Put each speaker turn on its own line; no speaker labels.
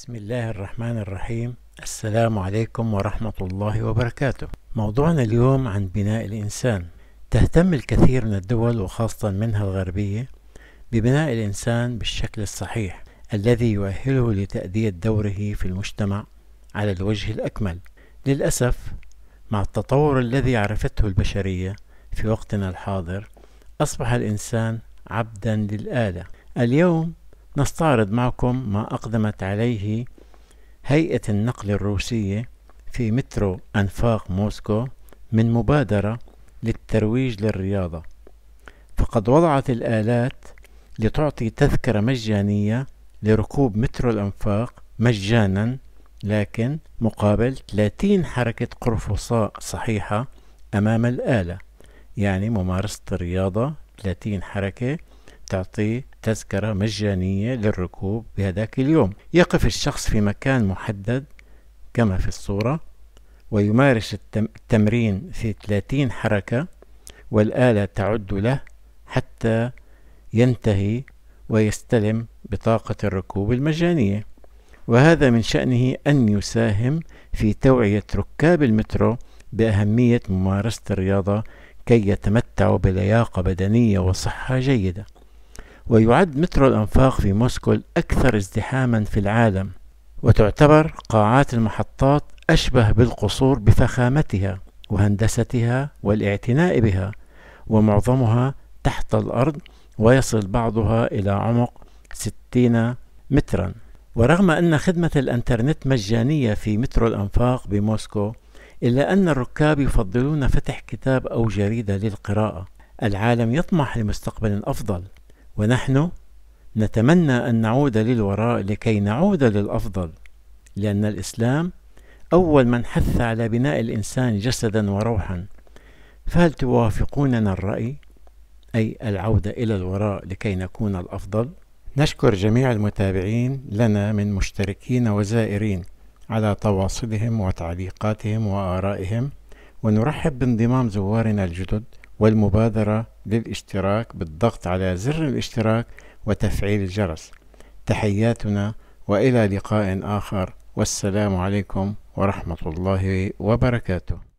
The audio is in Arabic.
بسم الله الرحمن الرحيم. السلام عليكم ورحمة الله وبركاته. موضوعنا اليوم عن بناء الإنسان. تهتم الكثير من الدول وخاصة منها الغربية ببناء الإنسان بالشكل الصحيح الذي يؤهله لتأدية دوره في المجتمع على الوجه الأكمل. للأسف مع التطور الذي عرفته البشرية في وقتنا الحاضر أصبح الإنسان عبدا للآلة. اليوم نستعرض معكم ما أقدمت عليه هيئة النقل الروسية في مترو أنفاق موسكو من مبادرة للترويج للرياضة. فقد وضعت الآلات لتعطي تذكرة مجانية لركوب مترو الأنفاق مجانا لكن مقابل 30 حركة قرفصاء صحيحة أمام الآلة. يعني ممارسة الرياضة 30 حركة تعطيه تذكرة مجانية للركوب بهذاك اليوم. يقف الشخص في مكان محدد كما في الصورة ويمارس التمرين في 30 حركة والآلة تعد له حتى ينتهي ويستلم بطاقة الركوب المجانية. وهذا من شأنه أن يساهم في توعية ركاب المترو بأهمية ممارسة الرياضة كي يتمتعوا بلياقة بدنية وصحة جيدة. ويعد مترو الأنفاق في موسكو الأكثر ازدحاما في العالم وتعتبر قاعات المحطات أشبه بالقصور بفخامتها وهندستها والاعتناء بها ومعظمها تحت الأرض ويصل بعضها إلى عمق 60 مترا. ورغم أن خدمة الأنترنت مجانية في مترو الأنفاق بموسكو إلا أن الركاب يفضلون فتح كتاب أو جريدة للقراءة. العالم يطمح لمستقبل أفضل. ونحن نتمنى أن نعود للوراء لكي نعود للأفضل لأن الإسلام أول من حث على بناء الإنسان جسدا وروحا. فهل توافقوننا الرأي؟ أي العودة إلى الوراء لكي نكون الأفضل؟ نشكر جميع المتابعين لنا من مشتركين وزائرين على تواصلهم وتعليقاتهم وآرائهم ونرحب بانضمام زوارنا الجدد والمبادرة للاشتراك بالضغط على زر الاشتراك وتفعيل الجرس. تحياتنا وإلى لقاء آخر. والسلام عليكم ورحمة الله وبركاته.